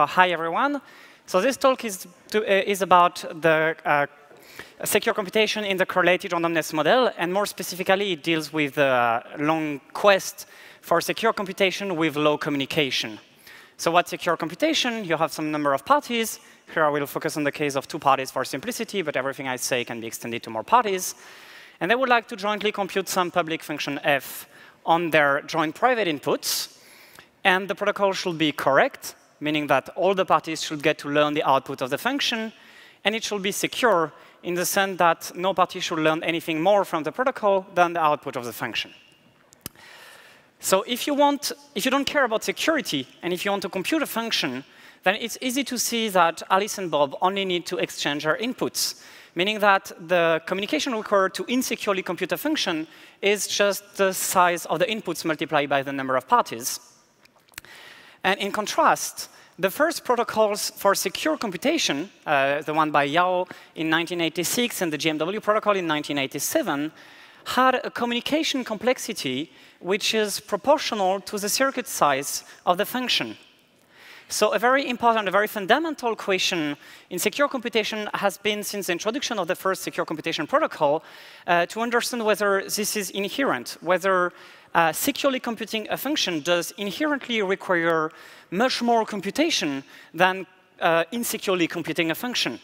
Uh, hi, everyone. So this talk is, to, uh, is about the uh, secure computation in the correlated randomness model, and more specifically, it deals with the long quest for secure computation with low communication. So what's secure computation? You have some number of parties. Here I will focus on the case of two parties for simplicity, but everything I say can be extended to more parties. And they would like to jointly compute some public function f on their joint private inputs. And the protocol should be correct, meaning that all the parties should get to learn the output of the function, and it should be secure in the sense that no party should learn anything more from the protocol than the output of the function. So if you want, if you don't care about security, and if you want to compute a function, then it's easy to see that Alice and Bob only need to exchange their inputs, meaning that the communication required to insecurely compute a function is just the size of the inputs multiplied by the number of parties. And in contrast, the first protocols for secure computation, uh, the one by Yao in 1986 and the GMW protocol in 1987, had a communication complexity which is proportional to the circuit size of the function. So a very important, a very fundamental question in secure computation has been since the introduction of the first secure computation protocol uh, to understand whether this is inherent, whether uh, securely computing a function does inherently require much more computation than uh, insecurely computing a function.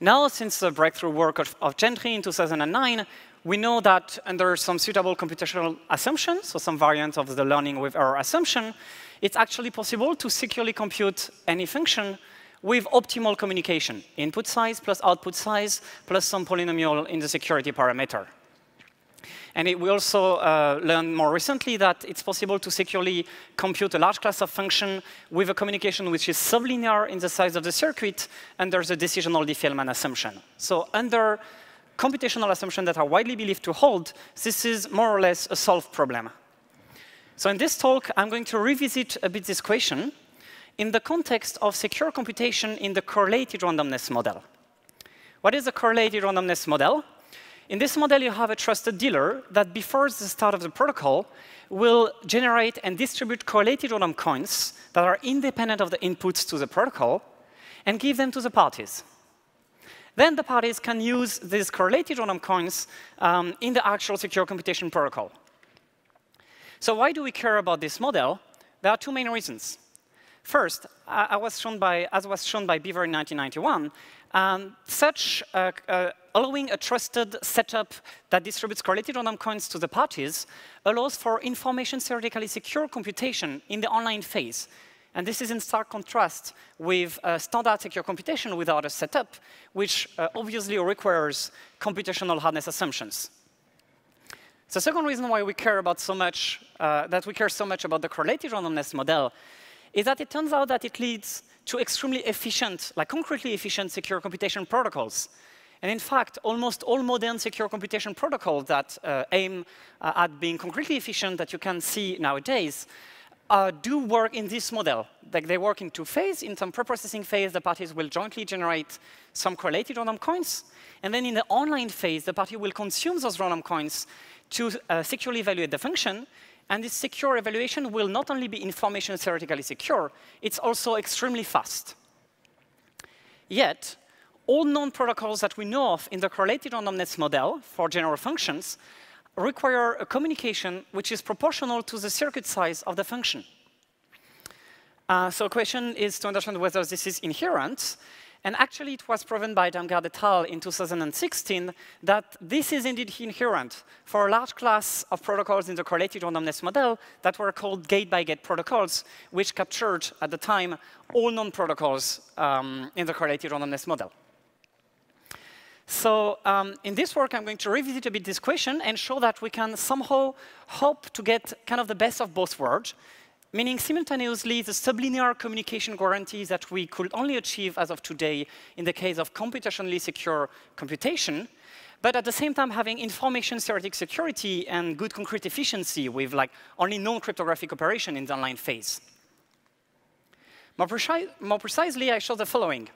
Now, since the breakthrough work of, of Gentry in 2009, we know that under some suitable computational assumptions, so some variant of the learning with error assumption, it's actually possible to securely compute any function with optimal communication, input size plus output size plus some polynomial in the security parameter. And it, we also uh, learned more recently that it's possible to securely compute a large class of function with a communication which is sublinear in the size of the circuit under the decisional Diffie-Hellman assumption. So under computational assumptions that are widely believed to hold, this is more or less a solved problem. So in this talk, I'm going to revisit a bit this question in the context of secure computation in the correlated randomness model. What is a correlated randomness model? In this model, you have a trusted dealer that before the start of the protocol will generate and distribute correlated random coins that are independent of the inputs to the protocol and give them to the parties. Then the parties can use these correlated random coins um, in the actual secure computation protocol. So why do we care about this model? There are two main reasons. First, I was shown by, as was shown by Beaver in 1991, um, such allowing a trusted setup that distributes correlated random coins to the parties allows for information theoretically secure computation in the online phase. And this is in stark contrast with standard secure computation without a setup, which uh, obviously requires computational hardness assumptions. The second reason why we care about so much, uh, that we care so much about the correlated randomness model is that it turns out that it leads to extremely efficient, like concretely efficient secure computation protocols. And in fact, almost all modern secure computation protocols that uh, aim uh, at being concretely efficient that you can see nowadays uh, do work in this model. Like they work in two phases. In some preprocessing phase, the parties will jointly generate some correlated random coins. And then in the online phase, the party will consume those random coins to uh, securely evaluate the function. And this secure evaluation will not only be information theoretically secure, it's also extremely fast. Yet, all known protocols that we know of in the correlated randomness model for general functions require a communication which is proportional to the circuit size of the function. Uh, so the question is to understand whether this is inherent. And actually, it was proven by Damgard et al. in 2016 that this is indeed inherent for a large class of protocols in the correlated randomness model that were called gate-by-gate -gate protocols, which captured, at the time, all known protocols um, in the correlated randomness model. So um, in this work, I'm going to revisit a bit this question and show that we can somehow hope to get kind of the best of both worlds, meaning simultaneously the sublinear communication guarantees that we could only achieve as of today in the case of computationally secure computation, but at the same time having information theoretic security and good concrete efficiency with like only non-cryptographic operation in the online phase. More, more precisely, I show the following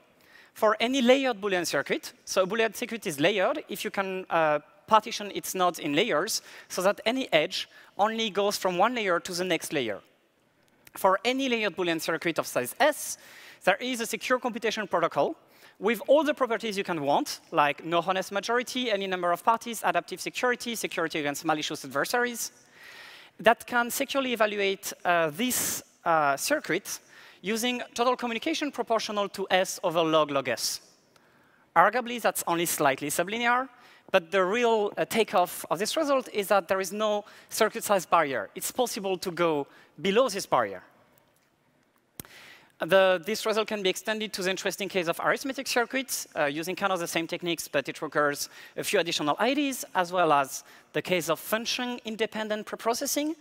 for any layered Boolean circuit. So a Boolean circuit is layered if you can uh, partition its nodes in layers so that any edge only goes from one layer to the next layer. for any layered Boolean circuit of size S, there is a secure computation protocol with all the properties you can want, like no honest majority, any number of parties, adaptive security, security against malicious adversaries, that can securely evaluate uh, this uh, circuit using total communication proportional to S over log log S. Arguably, that's only slightly sublinear, but the real uh, takeoff of this result is that there is no circuit size barrier. It's possible to go below this barrier. The, this result can be extended to the interesting case of arithmetic circuits uh, using kind of the same techniques, but it requires a few additional IDs, as well as the case of function-independent preprocessing.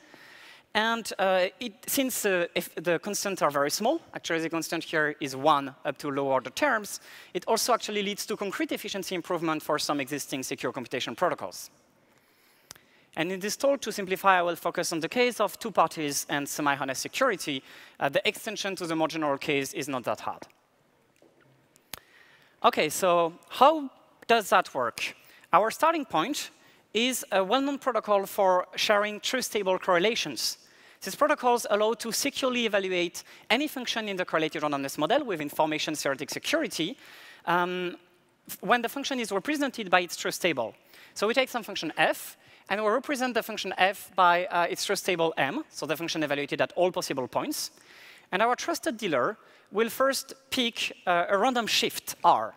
And uh, it, since uh, the constants are very small, actually the constant here is 1 up to low order terms, it also actually leads to concrete efficiency improvement for some existing secure computation protocols. And in this talk, to simplify, I will focus on the case of two parties and semi-honest security. Uh, the extension to the more general case is not that hard. OK, so how does that work? Our starting point is a well-known protocol for sharing truth-table correlations. These protocols allow to securely evaluate any function in the correlated randomness model with information theoretic security um, when the function is represented by its truth table. So we take some function f, and we represent the function f by uh, its truth table m, so the function evaluated at all possible points. And our trusted dealer will first pick uh, a random shift r.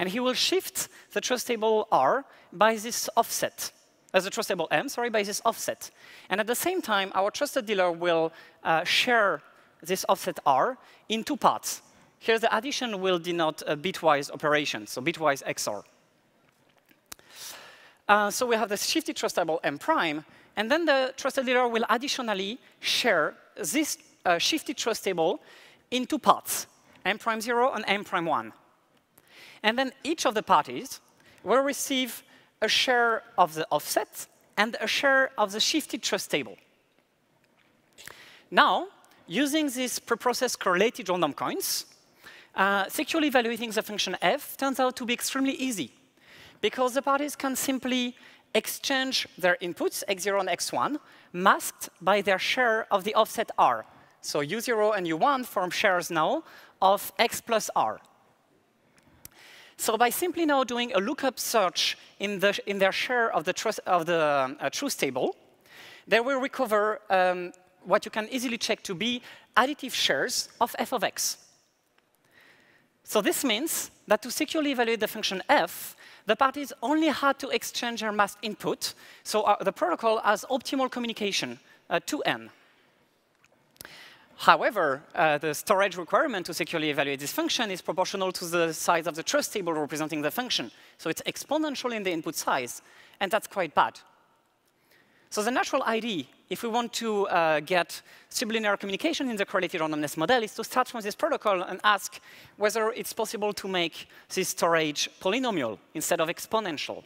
And he will shift the truth table r by this offset, as a truth table m, sorry, by this offset. And at the same time, our trusted dealer will uh, share this offset r in two parts. Here, the addition will denote a bitwise operation, so bitwise XOR. Uh, so we have the shifted truth table m prime, and then the trusted dealer will additionally share this uh, shifted truth table in two parts, m prime 0 and m prime 1. And then each of the parties will receive a share of the offset and a share of the shifted truth table. Now, using these preprocessed correlated random coins, uh, securely evaluating the function f turns out to be extremely easy because the parties can simply exchange their inputs, x0 and x1, masked by their share of the offset r. So u0 and u1 form shares now of x plus r. So by simply now doing a lookup search in, the, in their share of the, trust, of the uh, truth table, they will recover um, what you can easily check to be additive shares of f of x. So this means that to securely evaluate the function f, the parties only had to exchange their masked input, so uh, the protocol has optimal communication uh, to n. However, uh, the storage requirement to securely evaluate this function is proportional to the size of the truth table representing the function. So it's exponential in the input size, and that's quite bad. So the natural idea, if we want to uh, get sublinear communication in the correlated randomness model, is to start from this protocol and ask whether it's possible to make this storage polynomial instead of exponential.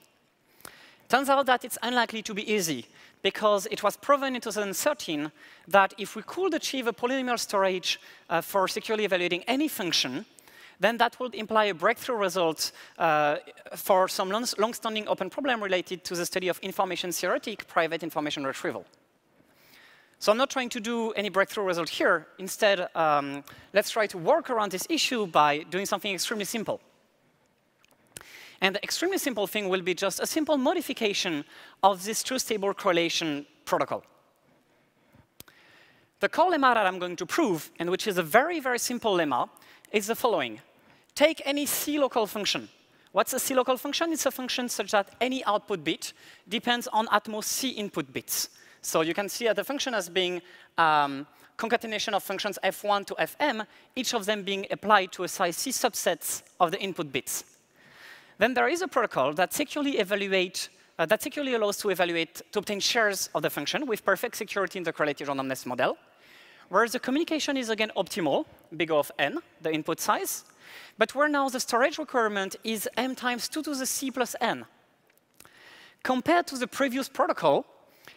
Turns out that it's unlikely to be easy, because it was proven in 2013 that if we could achieve a polynomial storage uh, for securely evaluating any function, then that would imply a breakthrough result uh, for some long-standing open problem related to the study of information theoretic private information retrieval. So I'm not trying to do any breakthrough result here. Instead, um, let's try to work around this issue by doing something extremely simple. And the extremely simple thing will be just a simple modification of this truth table correlation protocol. The core lemma that I'm going to prove, and which is a very, very simple lemma, is the following. Take any C local function. What's a C local function? It's a function such that any output bit depends on at most C input bits. So you can see that the function as being um, concatenation of functions f1 to fm, each of them being applied to a size C subsets of the input bits. Then there is a protocol that securely evaluate uh, that securely allows to evaluate to obtain shares of the function with perfect security in the correlated randomness model. Whereas the communication is again optimal, big O of n, the input size, but where now the storage requirement is m times 2 to the c plus n. Compared to the previous protocol,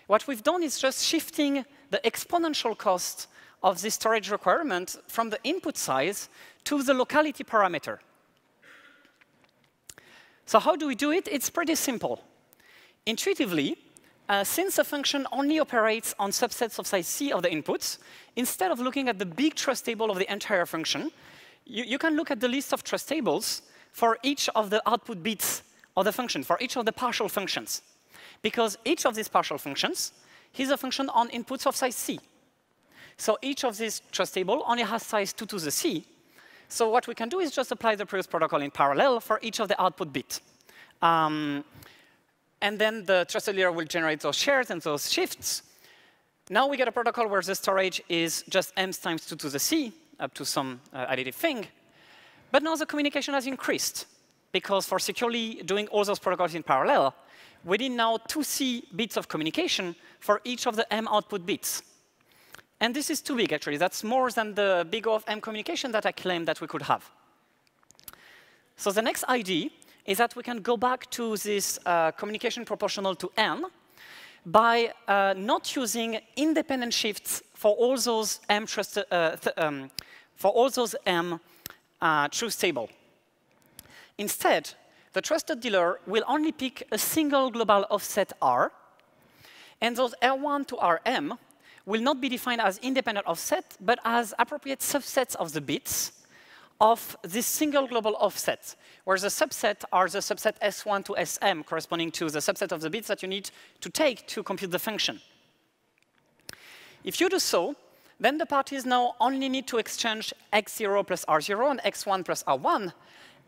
what we've done is just shifting the exponential cost of the storage requirement from the input size to the locality parameter. So how do we do it? It's pretty simple. Intuitively, uh, since a function only operates on subsets of size C of the inputs, instead of looking at the big truth table of the entire function, you, you can look at the list of truth tables for each of the output bits of the function, for each of the partial functions. Because each of these partial functions is a function on inputs of size C. So each of these truth table only has size 2 to the C. So what we can do is just apply the previous protocol in parallel for each of the output bits. Um, and then the trusted dealer will generate those shares and those shifts. Now we get a protocol where the storage is just m times 2 to the c, up to some uh, additive thing. But now the communication has increased, because for securely doing all those protocols in parallel, we need now 2c bits of communication for each of the m output bits. And this is too big, actually. That's more than the big O of m communication that I claimed that we could have. So the next idea is that we can go back to this uh, communication proportional to n by uh, not using independent shifts for all those m trust, uh, um, for all those m uh, truth table. Instead, the trusted dealer will only pick a single global offset r, and those R1 to Rm will not be defined as independent offset, but as appropriate subsets of the bits of this single global offset, where the subset are the subset S1 to Sm, corresponding to the subset of the bits that you need to take to compute the function. If you do so, then the parties now only need to exchange x0 plus r0 and x1 plus r1,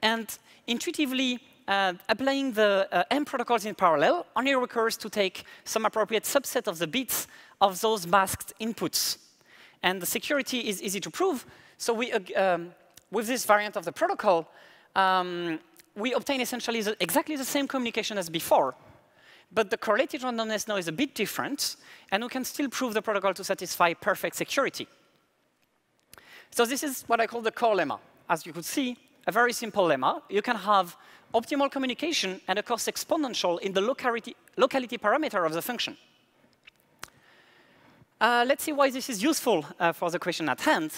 and intuitively, uh, applying the uh, M protocols in parallel only requires to take some appropriate subset of the bits of those masked inputs. And the security is easy to prove, so we um, with this variant of the protocol, um, we obtain essentially the, exactly the same communication as before. But the correlated randomness now is a bit different, and we can still prove the protocol to satisfy perfect security. So this is what I call the core lemma. As you could see, a very simple lemma. You can have optimal communication and a cost exponential in the locality, locality parameter of the function. Uh, let's see why this is useful uh, for the question at hand.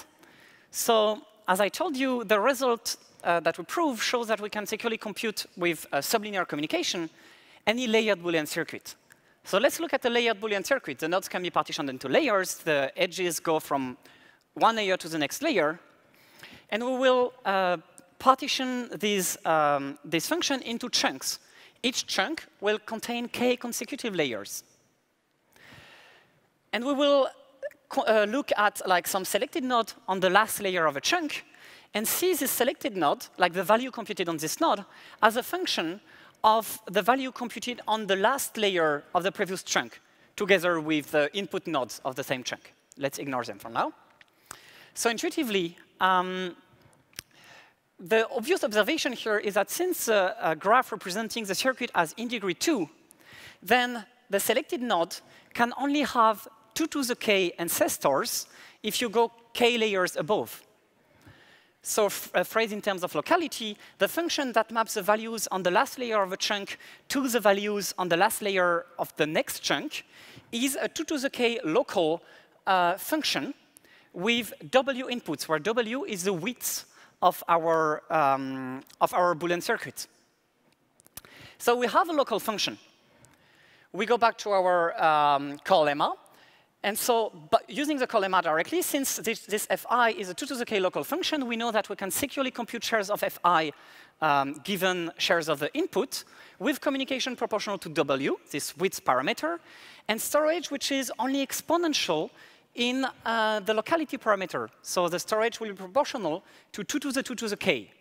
So as I told you, the result uh, that we prove shows that we can securely compute with uh, sublinear communication any layered Boolean circuit. So let's look at the layered Boolean circuit. The nodes can be partitioned into layers. The edges go from one layer to the next layer. And we will uh, partition these, um, this function into chunks. Each chunk will contain k consecutive layers. And we will uh, look at like some selected node on the last layer of a chunk and see this selected node, like the value computed on this node, as a function of the value computed on the last layer of the previous chunk, together with the input nodes of the same chunk. Let's ignore them for now. So intuitively, um, the obvious observation here is that since uh, a graph representing the circuit as in degree 2, then the selected node can only have 2 to the k ancestors if you go k layers above. So uh, phrased in terms of locality, the function that maps the values on the last layer of a chunk to the values on the last layer of the next chunk is a 2 to the k local uh, function with w inputs, where w is the width of our, um, of our Boolean circuit. So we have a local function. We go back to our um, core lemma, and so, but using the core lemma directly, since this, this, fi is a 2 to the k local function, we know that we can securely compute shares of fi um, given shares of the input with communication proportional to w, this width parameter, and storage which is only exponential in uh, the locality parameter. So the storage will be proportional to 2 to the 2 to the k.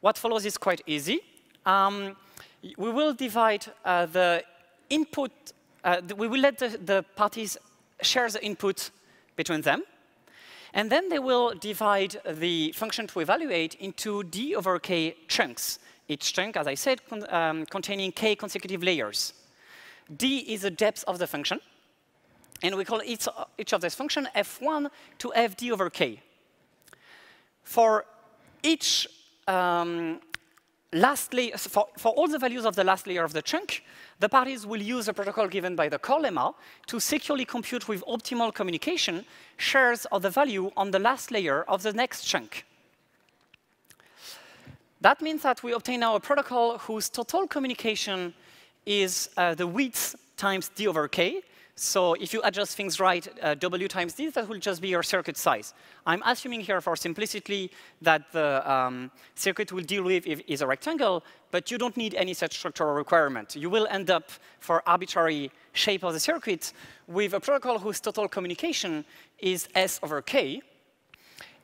What follows is quite easy. Um, we will divide uh, the input uh, we will let the, the parties share the input between them. And then they will divide the function to evaluate into d over k chunks. Each chunk, as I said, con um, containing k consecutive layers. d is the depth of the function. And we call each, each of these functions f1 to fd over k. For each um, last layer, for, for all the values of the last layer of the chunk, the parties will use a protocol given by the core lemma to securely compute with optimal communication shares of the value on the last layer of the next chunk. That means that we obtain now a protocol whose total communication is uh, the width times d over k. So if you adjust things right, uh, w times d, that will just be your circuit size. I'm assuming here for simplicity that the um, circuit will deal with is a rectangle, but you don't need any such structural requirement. You will end up, for arbitrary shape of the circuit, with a protocol whose total communication is s over k.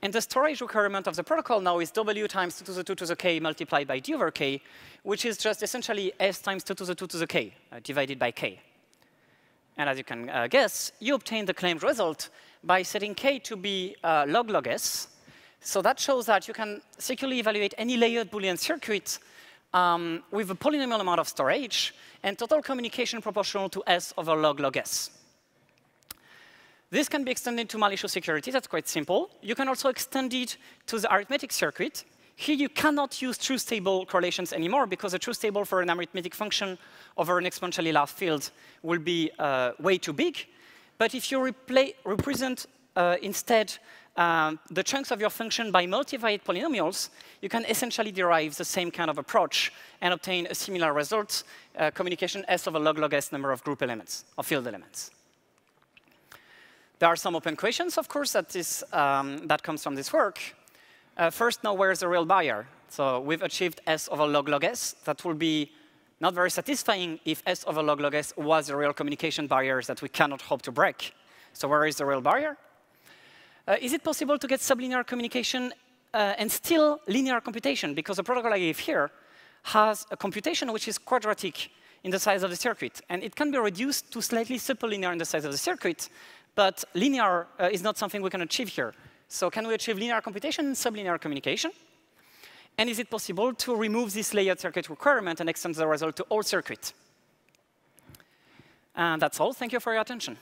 And the storage requirement of the protocol now is w times 2 to the 2 to the k multiplied by d over k, which is just essentially s times 2 to the 2 to the k uh, divided by k. And as you can uh, guess, you obtain the claimed result by setting k to be uh, log log s. So that shows that you can securely evaluate any layered Boolean circuit um, with a polynomial amount of storage and total communication proportional to s over log log s. This can be extended to malicious security. That's quite simple. You can also extend it to the arithmetic circuit. Here you cannot use truth table correlations anymore because a truth table for an arithmetic function over an exponentially large field will be uh, way too big. But if you represent uh, instead um, the chunks of your function by multivariate polynomials, you can essentially derive the same kind of approach and obtain a similar result, uh, communication s over log log s number of group elements, or field elements. There are some open questions, of course, that, is, um, that comes from this work. Uh, first, know where's the real barrier? So we've achieved S over log log S. That will be not very satisfying if S over log log S was a real communication barrier that we cannot hope to break. So where is the real barrier? Uh, is it possible to get sublinear communication uh, and still linear computation? Because the protocol I gave here has a computation which is quadratic in the size of the circuit. And it can be reduced to slightly superlinear in the size of the circuit, but linear uh, is not something we can achieve here. So can we achieve linear computation and sublinear communication? And is it possible to remove this layered circuit requirement and extend the result to all circuits? And that's all. Thank you for your attention.